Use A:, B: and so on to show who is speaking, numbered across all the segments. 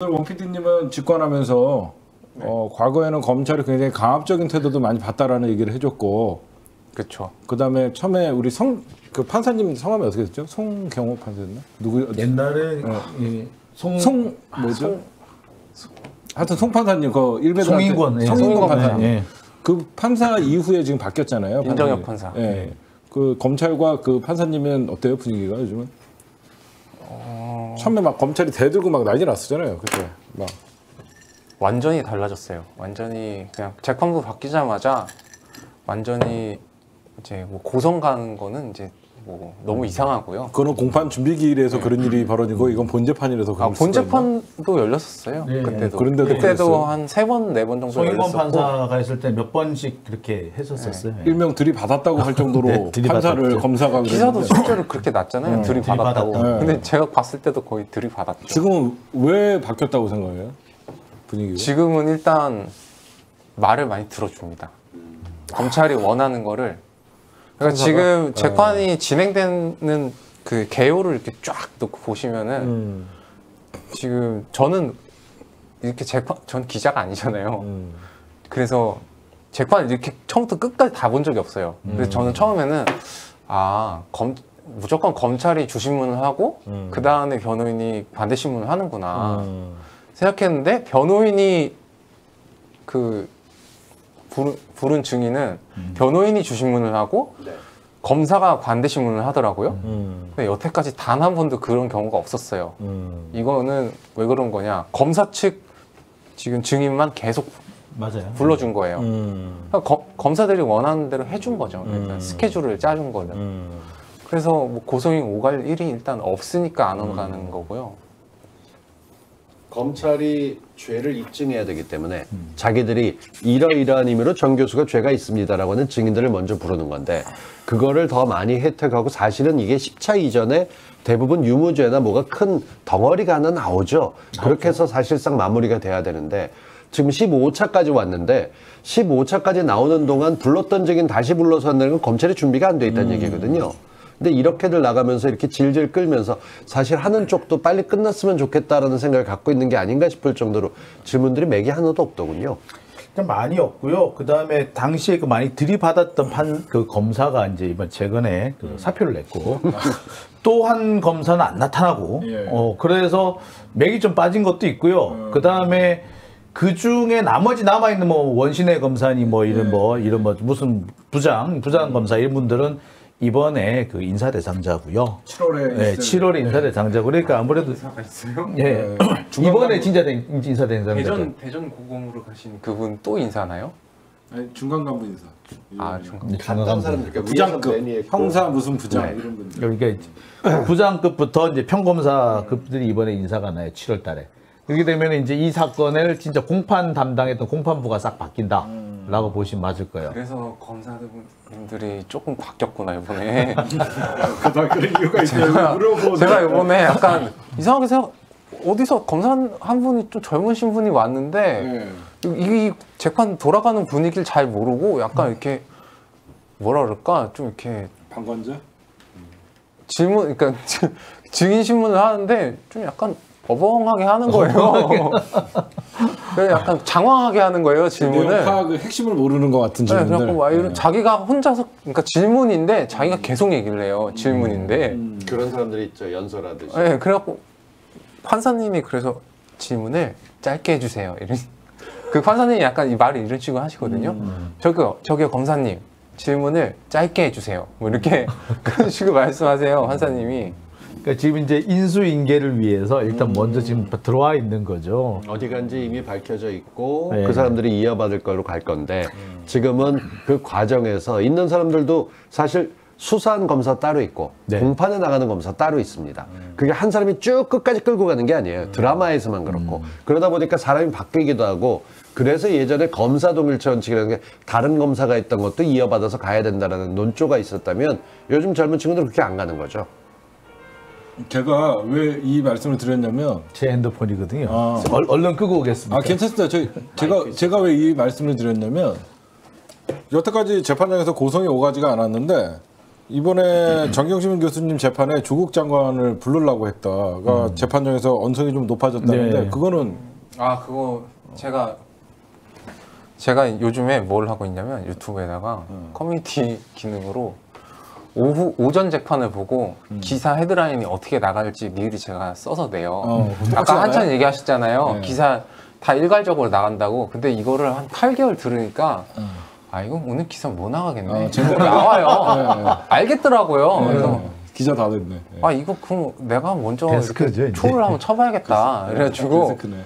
A: 원 PD님은 직관하면서 어, 과거에는 검찰이 굉장히 강압적인 태도도 많이 봤다라는 얘기를 해줬고
B: 그렇죠.
A: 그다음에 처음에 우리 성 그 판사님 성함이 어떻게 됐죠? 송경호 판사였나? 누구?
C: 옛날에 이 송,
A: 송 뭐죠? 하여튼 송 판사님 그 일베
C: 송인권, 예.
A: 송인권 판사.
C: 예, 예.
A: 그 판사 이후에 지금 바뀌었잖아요. 판사님.
B: 판사.
A: 예. 그 검찰과 그 판사님은 어때요 분위기가 요즘은?
B: 어.
A: 처음에 막 검찰이 대들고 막 난리 났었잖아요. 그때 막
B: 완전히 달라졌어요. 완전히 그냥 재판부 바뀌자마자 완전히 이제 뭐 고성 가는 거는 이제 뭐 너무 이상하고요.
A: 그거는 공판 준비기일에서 그런 일이 벌어지고 이건 본재판이라서
B: 아,
A: 그럴 수가
B: 본재판도 열렸었어요.
C: 네,
B: 그때도.
A: 그런데도
B: 그때도? 한 세 번 네 번 정도
C: 송인권
B: 열렸었고.
C: 판사가 있을 때 몇 번씩 그렇게 했었었어요.
A: 있는 일명 들이받았다고 할 정도로
C: 네.
A: 판사를 검사가
B: 기사도 실제로 그렇게 났잖아요. 들이받았다고.
C: 들이받았다.
B: 근데 제가 봤을 때도 거의 들이받았죠.
A: 지금은 왜 바뀌었다고 생각해요? 분위기가?
B: 지금은 일단 말을 많이 들어줍니다. 검찰이 원하는 거를. 그러니까 지금 재판이 진행되는 그 개요를 이렇게 쫙 놓고 보시면은
A: 음,
B: 지금 저는 이렇게 재판 전 기자가 아니잖아요.
A: 음,
B: 그래서 재판 이렇게 처음부터 끝까지 다 본 적이 없어요.
A: 음.
B: 그래서 저는 처음에는 아 검, 무조건 검찰이 주신문을 하고
A: 음.
B: 그 다음에 변호인이 반대 신문을 하는구나
A: 음.
B: 생각했는데 변호인이 그 부른, 증인은
A: 음.
B: 변호인이 주신문을 하고 검사가 반대 신문을 하더라고요.
A: 음,
B: 근데 여태까지 단 한 번도 그런 경우가 없었어요.
A: 음.
B: 이거는 왜 그런 거냐? 검사 측 지금 증인만 계속
C: 맞아요.
B: 불러준 거예요.
A: 음,
B: 그러니까 검- 검사들이 원하는 대로 해준 거죠. 일단
A: 음.
B: 스케줄을 짜준 거는.
A: 음.
B: 그래서 뭐 고소인 오갈 일이 일단 없으니까 안
A: 음.
B: 오가는 거고요.
D: 검찰이 죄를 입증해야 되기 때문에 자기들이 이러이러한 의미로 정 교수가 죄가 있습니다라고 하는 증인들을 먼저 부르는 건데 그거를 더 많이 혜택하고 사실은 이게 10차 이전에 대부분 유무죄나 뭐가 큰 덩어리가 하나 나오죠. 그렇게 해서 사실상 마무리가 돼야 되는데 지금 15차까지 왔는데 15차까지 나오는 동안 불렀던 증인 다시 불러서 한다는 건 검찰이 준비가 안 돼 있다는 얘기거든요. 근데 이렇게들 나가면서 이렇게 질질 끌면서 사실 하는 쪽도 빨리 끝났으면 좋겠다라는 생각을 갖고 있는 게 아닌가 싶을 정도로 질문들이 맥이 하나도 없더군요.
C: 많이 없고요. 그 다음에 당시에 그 많이 들이받았던 판 그 검사가 이제 이번 최근에 그 사표를 냈고 또 한 검사는 안 나타나고
A: 예.
C: 어 그래서 맥이 좀 빠진 것도 있고요. 그 다음에 그 중에 나머지 남아 있는 뭐 원신의 검사니 뭐 이런 뭐 이런 뭐 무슨 부장 부장 검사 이런 분들은 이번에 그 인사 대상자고요.
A: 7월에
C: 네, 7월에 인사 대상자. 그러니까 아무래도
B: 인사가 있어요?
C: 예
A: 중간
C: 이번에. 진짜 대- 인사 대상자.
B: 대전 대전 고검으로 가신 그분 또 인사나요?
A: 아니, 중간 간부 인사.
B: 아 중간.
D: 간단 그러니까
A: 부장급, 형사 무슨 부장 이런 분들.
C: 여기가 이제 부장급부터 이제 평검사급들이 이번에 인사가 나요. 7월 달에. 그렇게 되면 이제 이 사건을 진짜 공판 담당했던 공판부가 싹 바뀐다 라고 보시면 맞을 거예요.
B: 그래서 검사분들이 조금 바뀌었구나 이번에.
A: 그런 이유가 있어요. 물어보고.
B: 제가 이번에 약간 이상하게 생각 어디서 검사 한 분이 좀 젊으신 분이 왔는데
A: 네.
B: 이, 이 재판 돌아가는 분위기를 잘 모르고 약간 이렇게 뭐라 그럴까 좀 이렇게
A: 방관자?
B: 질문 그러니까 증인 신문을 하는데 좀 약간 어벙하게 하는 거예요. 그래서 약간 장황하게 하는 거예요 질문을.
A: 파악 그 핵심을 모르는 것 같은
B: 네,
A: 질문들.
B: 그래갖고 막 이런
A: 네.
B: 자기가 혼자서 그러니까 질문인데 자기가 계속 얘기를 해요 질문인데.
A: 음.
D: 그런 사람들이 있죠 연설하듯이.
B: 네, 그래갖고 판사님이 그래서 질문을 짧게 해주세요. 이런 그 판사님이 약간 이 말을 이런 식으로 하시거든요. 저기요, 저기요 검사님 질문을 짧게 해주세요. 뭐 이렇게 그런 식으로 말씀하세요, 판사님이.
C: 그러니까 지금 이제 인수인계를 위해서 일단 먼저 지금 들어와 있는 거죠.
D: 어디 간지 이미 밝혀져 있고
C: 네.
D: 그 사람들이 이어받을 걸로 갈 건데 지금은 그 과정에서 있는 사람들도 사실 수사한 검사 따로 있고
C: 네.
D: 공판에 나가는 검사 따로 있습니다. 그게 한 사람이 쭉 끝까지 끌고 가는 게 아니에요. 드라마에서만 그렇고 그러다 보니까 사람이 바뀌기도 하고 그래서 예전에 검사 동일체 원칙이라는 게 다른 검사가 있던 것도 이어받아서 가야 된다라는 논조가 있었다면 요즘 젊은 친구들은 그렇게 안 가는 거죠.
A: 제가 왜 이 말씀을 드렸냐면
C: 제 핸드폰이거든요.
A: 아.
C: 얼, 얼른 끄고 오겠습니다.
A: 아 괜찮습니다. 저 제가 제가 왜 이 말씀을 드렸냐면 여태까지 재판장에서 고성이 오가지가 않았는데 이번에 정경심 교수님 재판에 조국 장관을 부르려고 했다가
C: 음.
A: 재판정에서 언성이 좀 높아졌다는데
C: 네.
A: 그거는
B: 아 그거 제가 제가 요즘에 뭘 하고 있냐면 유튜브에다가 커뮤니티 기능으로 오후 오전 재판을 보고 기사 헤드라인이 어떻게 나갈지 미리 제가 써서 내요.
A: 어, 똑같이
B: 아까 한참? 얘기하셨잖아요.
A: 네.
B: 기사 다 일괄적으로 나간다고. 근데 이거를 한 8개월 들으니까 아 이거 오늘 기사 뭐 나가겠네.
A: 어,
B: 나와요.
A: 네, 네.
B: 알겠더라고요. 그래서
A: 어, 기자 다 됐네. 네.
B: 아 이거 그럼 내가 먼저
C: 데스크죠.
B: 초를 한번 쳐봐야겠다. 그래가지고
A: 데스크네.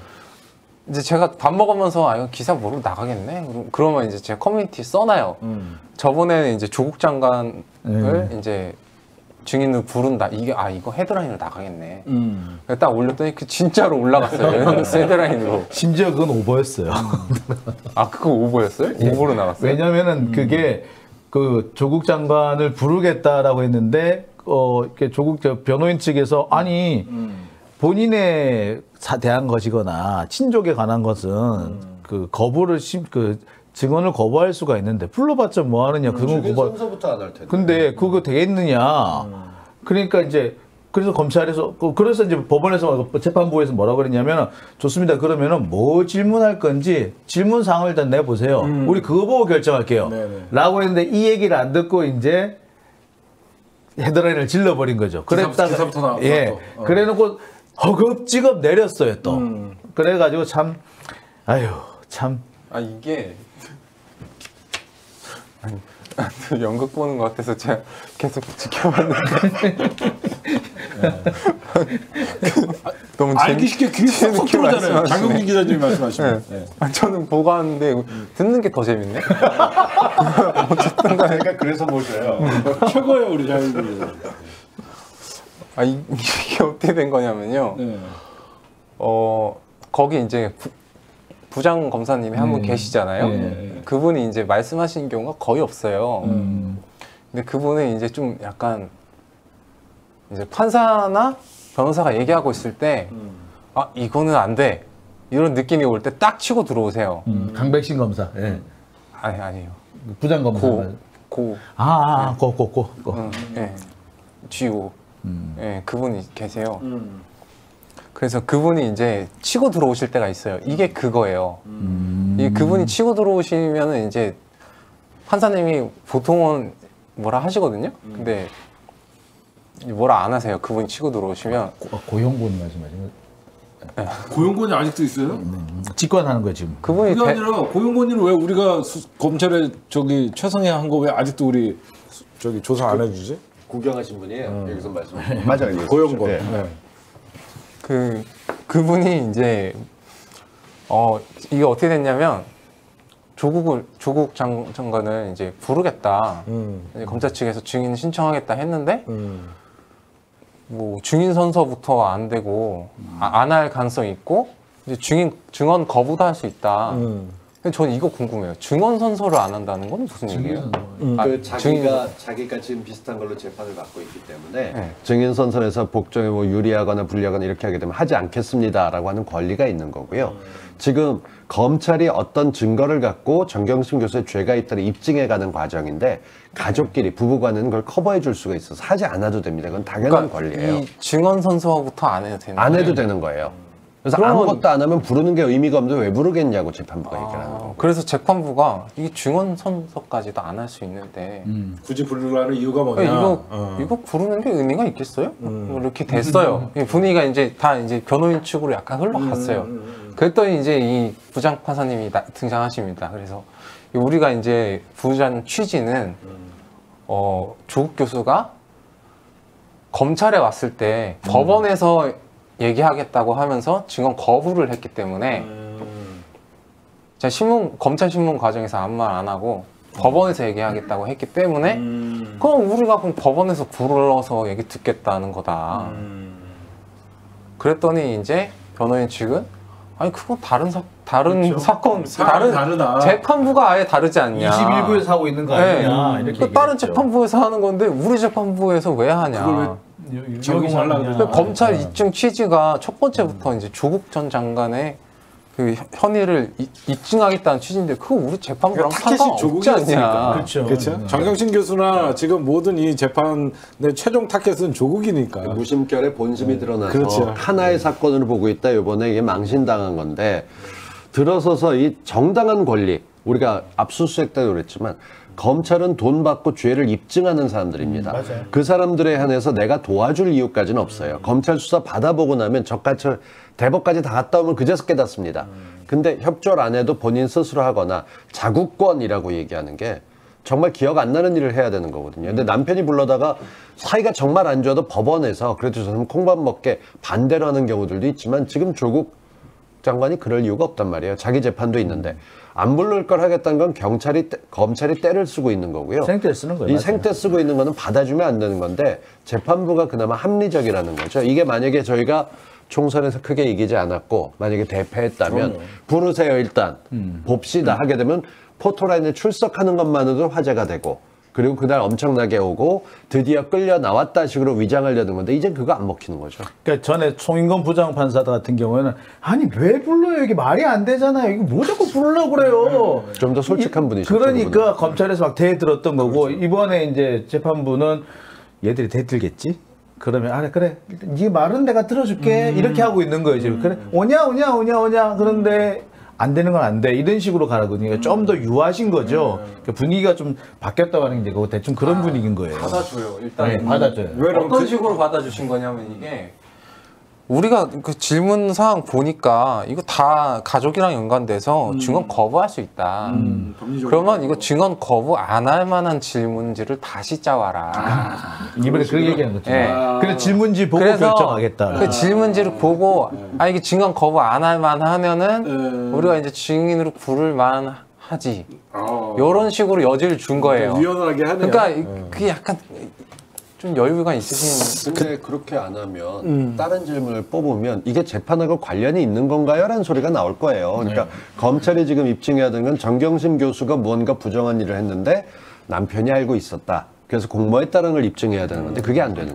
B: 이제 제가 밥 먹으면서 아 이거 기사 뭐로 나가겠네. 그러면 이제 제 커뮤니티 써놔요.
A: 음.
B: 저번에는 이제 조국 장관을
C: 네.
B: 이제 증인으로 부른다. 이게 아 이거 헤드라인으로 나가겠네.
A: 음.
B: 딱 올렸더니 그 진짜로 올라갔어요. 헤드라인으로.
C: 심지어 그건 오버였어요.
B: 아 그거 오버였어요? 오버로 나갔어요?
C: 왜냐면은 그게 그 조국 장관을 부르겠다라고 했는데 어 이렇게 조국 저 변호인 측에서 아니 본인에 사- 대한 것이거나 친족에 관한 것은 그 거부를 심, 그 증언을 거부할 수가 있는데 불러봤자 뭐 하느냐 그건 거부
D: 순서부터 안 할 텐데.
C: 근데 그거 되겠느냐? 그러니까 이제 그래서 검찰에서 그- 그래서 이제 법원에서 재판부에서 뭐라 그랬냐면 좋습니다. 그러면은 뭐 질문할 건지 질문 사항을 일단 내 보세요. 우리 그거 보고 결정할게요.
A: 네네.
C: 라고 했는데 이 얘기를 안 듣고 이제 헤드라인을 질러버린 거죠. 그랬다가 예.
A: 또. 어.
C: 그래놓고 허겁지겁 내렸어요 또
A: 음.
C: 그래가지고 참 아유 참
B: 아 이게 아니, 연극 보는 것 같아서 제가 계속 지켜봤는데 너무
A: 알기 쉽게 귀에 쏙쏙 들어오잖아요. 장경진 기자님이 말씀하시면. 네.
B: 아, 저는 보고 왔는데 듣는 게 더 재밌네.
D: 그러니까 그래서 보셔요.
A: 최고예요 우리 장경진 기자.
B: 아 이, 이게 어떻게 된 거냐면요.
A: 네.
B: 어 거기 이제 부, 부장 검사님이 한분
C: 네.
B: 계시잖아요.
C: 네.
B: 그분이 이제 말씀하시는 경우가 거의 없어요.
C: 음.
B: 근데 그분은 이제 좀 약간 이제 판사나 변호사가 얘기하고 있을 때, 아 이거는 안 돼. 이런 느낌이 올 때 딱 치고 들어오세요.
C: 음, 강백신 검사 예.
B: 아니 아니에요.
C: 부장 검사
B: 고, 고,
C: 아, 아, 고, 고, 고, 고.
B: 응, 예, 쥐오,
C: 음.
B: 예, 그분이 계세요.
A: 음.
B: 그래서 그분이 이제 치고 들어오실 때가 있어요. 이게 그거예요.
C: 음.
B: 이 그분이 치고 들어오시면은 이제 판사님이 보통은 뭐라 하시거든요. 근데 뭐라 안 하세요. 그분이 치고 들어오시면
C: 고, 고용군 말씀하시는
A: 고용권이 아직도 있어요?
C: 거 직관하는 거예요 지금.
B: 그분이
A: 그게
B: 대-
A: 아니라 고용권이는 왜 우리가 수- 검찰에 저기 최성애 한거 왜 아직도 우리 수- 저기 조사 안 해주지?
D: 구경하신 분이에요. 여기서 말씀하신 맞아요.
A: 고용권.
D: 네.
A: 네.
B: 그 그분이 이제 어 이게 어떻게 됐냐면 조국을 조국 장, 장관을 이제 부르겠다.
A: 음.
B: 이제 검찰 측에서 증인 신청하겠다 했는데
A: 음.
B: 뭐 증인 선서부터 안 되고 안할 가능성이 있고 이제 증인 증언 거부도 할 수 있다.
A: 음.
B: 근데 저는 이거 궁금해요. 증언 선서를 안 한다는 건 무슨 얘기예요? 아,
D: 그
B: 증인-
D: 자기가 자기가 지금 비슷한 걸로 재판을 받고 있기 때문에
B: 네.
D: 증인 선선에서 복종에 뭐 유리하거나 불리하거나 이렇게 하게 되면 하지 않겠습니다라고 하는 권리가 있는 거고요. 지금 검찰이 어떤 증거를 갖고 정경심 교수의 죄가 있다를 입증해 가는 과정인데 가족끼리 부부간은 그걸 커버해 줄 수가 있어서 하지 않아도 됩니다. 그건 당연한 권리예요.
B: 그러니까 이 증언 선서부터 안 해도 되는
D: 안
B: 거예요?
D: 해도 되는 거예요. 그래서
B: 그러면-
D: 아무것도 안 하면 부르는 게 의미가 없는데 왜 부르겠냐고 재판부가 얘기를 하는
B: 아,
D: 거고.
B: 그래서 재판부가 이 증언 선서까지도 안 할 수 있는데
A: 굳이 부르라는 이유가 뭐냐?
B: 이거
A: 어.
B: 이거 부르는 게 의미가 있겠어요? 뭐 이렇게 됐어요. 이 분위기가 이제 다 이제 변호인 측으로 약간 흘러갔어요. 그랬더니 이제 이 부장 판사님이 나- 등장하십니다. 그래서 우리가 이제 부장 취지는 어, 조국 교수가 검찰에 왔을 때 법원에서 얘기하겠다고 하면서 증언 거부를 했기 때문에
A: 음.
B: 제가 신문 검찰 신문 과정에서 아무 말 안 하고 법원에서 얘기하겠다고 했기 때문에
A: 음.
B: 그럼 우리가 그럼 법원에서 불러서 얘기 듣겠다는 거다.
A: 음.
B: 그랬더니 이제 변호인 측은 아니 그건 다른 사 다른
A: 그렇죠.
B: 사건 다른
A: 다르다.
B: 재판부가 아예 다르지 않냐.
C: 21부에서 하고 있는 거 아니냐
B: 네.
C: 이렇게
B: 그 다른. 재판부에서 하는 건데 우리 재판부에서 왜 하냐.
A: 적용하려고. 그
B: 검찰
A: 네.
B: 입증 취지가 첫 번째부터 이제 조국 전 장관의 그 현- 현위를 이- 입증하겠다는 취지인데 그거 우리 재판부랑
A: 타켓이
B: 상관없지. 않냐.
C: 그렇죠.
A: 그렇죠. 정경심 교수나 지금 모든 이 재판의 최종 타켓은 조국이니까.
D: 무심결에 본심이 드러나서
A: 그렇죠.
D: 하나의 사건으로 보고 있다. 이번에 이게 망신당한 건데 들어서서 이 정당한 권리 우리가 압수수색 때도 그랬지만 검찰은 돈 받고 죄를 입증하는 사람들입니다. 그 사람들에 한해서 내가 도와줄 이유까지는 없어요. 검찰 수사 받아보고 나면 저까지 대법까지 다 갔다 오면 그제서 깨닫습니다. 근데 협조를 안 해도 본인 스스로 하거나 자구권이라고 얘기하는 게 정말 기억 안 나는 일을 해야 되는 거거든요. 근데 남편이 불러다가 사이가 정말 안 좋아도 법원에서 그래도 저는 콩밥 먹게 반대로 하는 경우들도 있지만 지금 조국 장관이 그럴 이유가 없단 말이에요. 자기 재판도 있는데 안 부를 걸 하겠다는 건 경찰이 때- 검찰이 때를 쓰고 있는 거고요.
C: 생떼 쓰는 거예요.
D: 이. 생떼 쓰고 있는 거는 받아주면 안 되는 건데 재판부가 그나마 합리적이라는 거죠. 이게 만약에 저희가 총선에서 크게 이기지 않았고 만약에 대패했다면 부르세요 일단
C: 음.
D: 봅시다 하게 되면 포토라인에 출석하는 것만으로도 화제가 되고 그리고 그날 엄청나게 오고 드디어 끌려 나왔다 식으로 위장하려는 건데 이제 그거 안 먹히는 거죠.
C: 그러니까 전에 송인건 부장 판사 같은 경우에는 아니 왜 불러요? 이게 말이 안 되잖아요. 이거 뭐 자꾸 부르려고 그래요.
D: 좀 더 솔직한
C: 이-
D: 분이셨죠,
C: 그러니까 검찰에서 막 대들었던 거고 이번에 이제 재판부는 얘들이 대들겠지. 그러면 아 그래 네 말은 내가 들어줄게 이렇게 하고 있는 거예요 지금 그래 오냐 오냐 오냐 오냐 그런데 안 되는 건 안 돼. 이런 식으로 가거든요 좀더 유하신 거죠. 그러니까 분위기가 좀 바뀌었다고 하는 게 이제 대충 그런 분위기인 거예요.
B: 받아줘요. 일단
C: 네, 받아줘요.
A: 왜
B: 어떤
A: 그-
B: 식으로 받아주신 거냐면 이게 우리가 그 질문 사항 보니까 이거 다 가족이랑 연관돼서 증언 거부할 수 있다.
A: 음.
B: 그러면 이거 증언 거부 안 할 만한 질문지를 다시 짜와라.
C: 이번에 그렇게 얘기하는 거죠
B: 네.
C: 그래 질문지 보고 결정하겠다
B: 그 질문지를 보고 아 이게 증언 거부 안 할 만하면은
A: 네.
B: 우리가 이제 증인으로 부를 만 하지.
A: 어.
B: 이런 식으로 여지를 준 거예요.
A: 유연하게 하네요.
B: 그러니까 이- 그게 약간 좀 여유가 있으신
D: 근데 그 렇게 안 하면 다른 질문을 뽑으면 이게 재판하고 관련이 있는 건가요? 라는 소리가 나올 거예요. 그러니까 검찰이 지금 입증해야 되는 건 정경심 교수가 무언가 부정한 일을 했는데 남편이 알고 있었다. 그래서 공모했다는 걸 입증해야 되는 건데 그게 안 되는